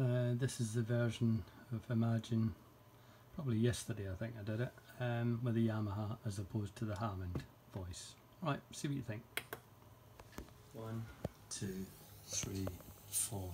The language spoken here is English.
Uh, this is the version of Imagine, probably yesterday I think I did it, um, with the Yamaha as opposed to the Hammond voice. Right, see what you think. One, two, three, four.